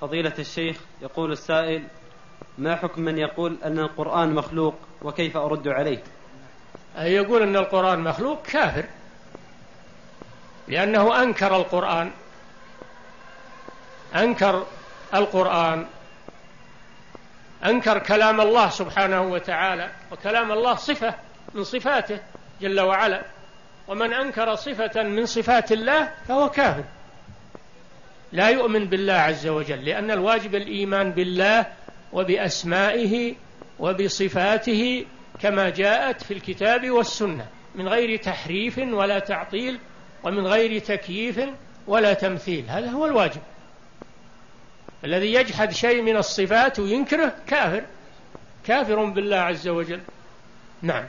فضيلة الشيخ يقول السائل ما حكم من يقول أن القرآن مخلوق وكيف أرد عليه؟ يقول أن القرآن مخلوق كافر لأنه أنكر القرآن أنكر القرآن أنكر كلام الله سبحانه وتعالى وكلام الله صفة من صفاته جل وعلا ومن أنكر صفة من صفات الله فهو كافر. لا يؤمن بالله عز وجل لأن الواجب الإيمان بالله وبأسمائه وبصفاته كما جاءت في الكتاب والسنة من غير تحريف ولا تعطيل ومن غير تكييف ولا تمثيل هذا هو الواجب. الذي يجحد شيء من الصفات وينكره كافر كافر بالله عز وجل. نعم.